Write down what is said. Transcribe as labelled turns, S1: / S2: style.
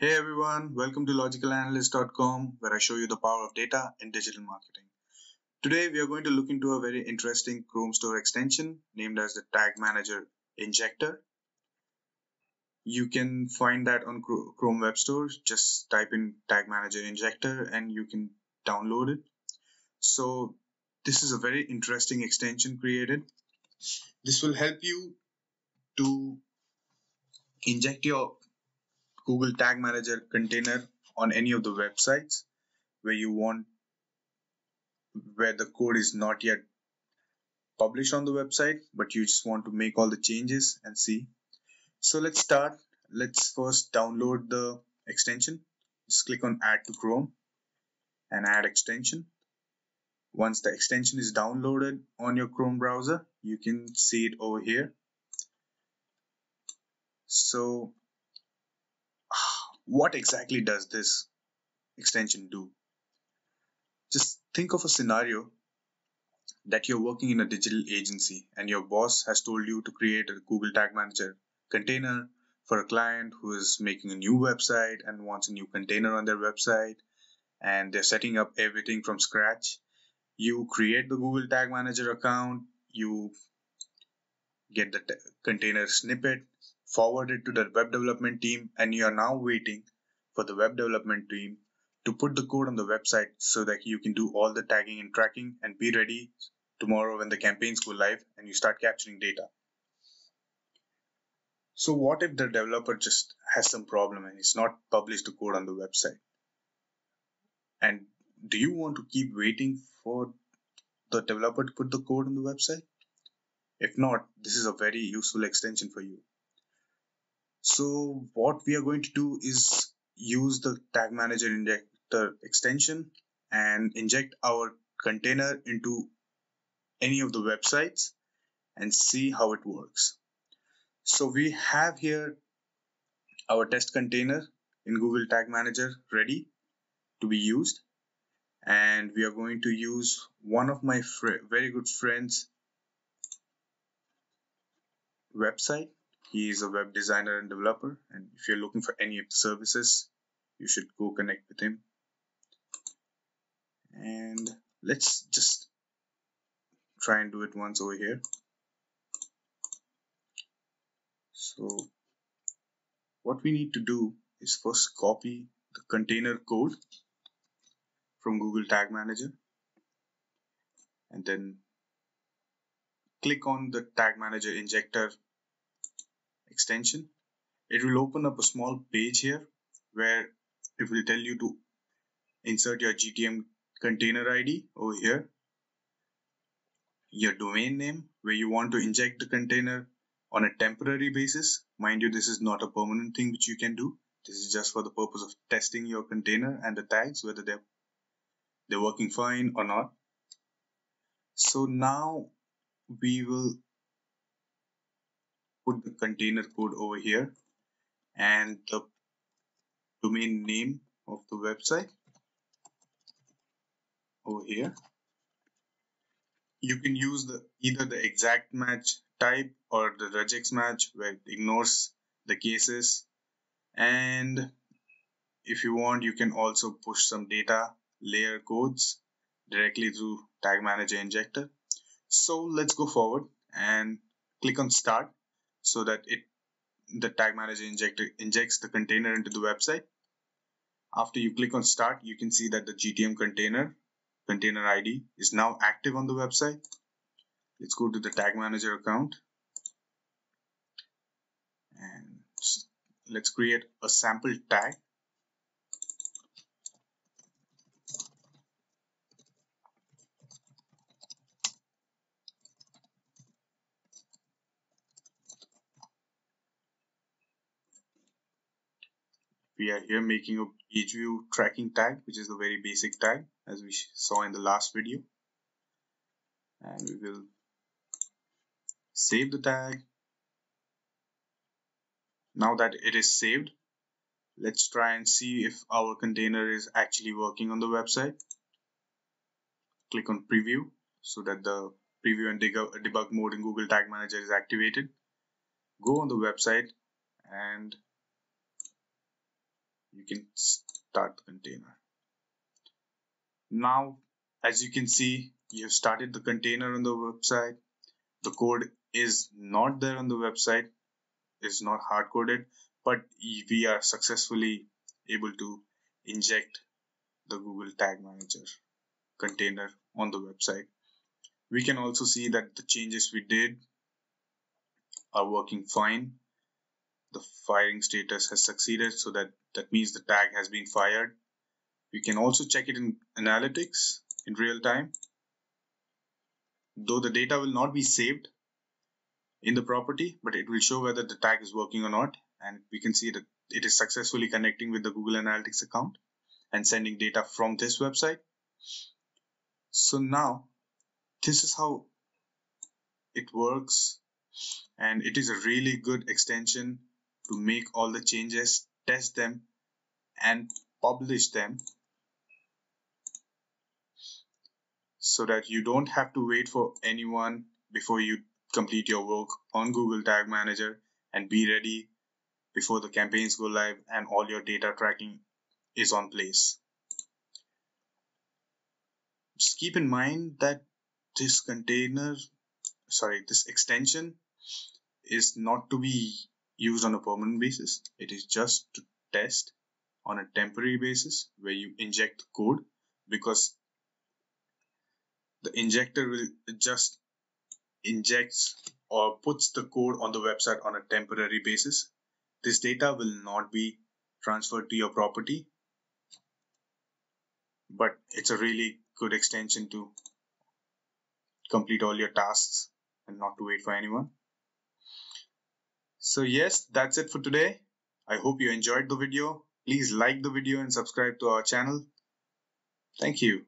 S1: Hey everyone, welcome to logicalanalyst.com where I show you the power of data in digital marketing. Today we are going to look into a very interesting Chrome Store extension named as the Tag Manager Injector. You can find that on Chrome Web Store. Just type in Tag Manager Injector and you can download it. So this is a very interesting extension created. This will help you to inject your Google Tag Manager container on any of the websites where you want where the code is not yet published on the website but you just want to make all the changes and see. So let's start. Let's first download the extension. Just click on add to Chrome and add extension. Once the extension is downloaded on your Chrome browser you can see it over here. So what exactly does this extension do just think of a scenario that you're working in a digital agency and your boss has told you to create a Google Tag Manager container for a client who is making a new website and wants a new container on their website and they're setting up everything from scratch. You create the Google Tag Manager account, you get the container snippet, forward it to the web development team, and you are now waiting for the web development team to put the code on the website so that you can do all the tagging and tracking and be ready tomorrow when the campaigns go live and you start capturing data. So what if the developer just has some problem and it's not published the code on the website? And do you want to keep waiting for the developer to put the code on the website? If not, this is a very useful extension for you. So what we are going to do is use the tag manager injector extension and inject our container into any of the websites and see how it works. So we have here our test container in Google Tag Manager ready to be used. And we are going to use one of my very good friends website. He is a web designer and developer. And if you're looking for any of the services, you should go connect with him. And let's just try and do it once over here. So what we need to do is first copy the container code from Google Tag Manager and then click on the Tag Manager Injector extension. It will open up a small page here where it will tell you to insert your GTM container ID over here your domain name where you want to inject the container on a temporary basis. Mind you, this is not a permanent thing which you can do. This is just for the purpose of testing your container and the tags, whether they're, they're working fine or not. So now we will put the container code over here. And the domain name of the website over here. You can use the either the exact match type or the regex match where it ignores the cases. And if you want you can also push some data layer codes directly through tag manager injector. So let's go forward and click on start so that it the tag manager injector injects the container into the website after you click on start you can see that the gtm container container ID is now active on the website. Let's go to the tag manager account and let's create a sample tag. We are here making a page view tracking tag, which is a very basic tag as we saw in the last video. And we will save the tag. Now that it is saved, let's try and see if our container is actually working on the website. Click on preview so that the preview and debug mode in Google Tag Manager is activated. Go on the website and you can start the container. Now as you can see you have started the container on the website. The code is not there on the website it's not hard coded but we are successfully able to inject the google tag manager container on the website. We can also see that the changes we did are working fine the firing status has succeeded so that that means the tag has been fired. We can also check it in analytics in real time. Though the data will not be saved in the property but it will show whether the tag is working or not and we can see that it is successfully connecting with the Google Analytics account and sending data from this website. So now this is how it works and it is a really good extension to make all the changes test them and publish them so that you don't have to wait for anyone before you complete your work on Google Tag Manager and be ready before the campaigns go live and all your data tracking is on place. Just keep in mind that this container, sorry, this extension is not to be used on a permanent basis. It is just to test on a temporary basis where you inject code because the injector will just injects or puts the code on the website on a temporary basis. This data will not be transferred to your property, but it's a really good extension to complete all your tasks and not to wait for anyone. So yes, that's it for today. I hope you enjoyed the video. Please like the video and subscribe to our channel. Thank you.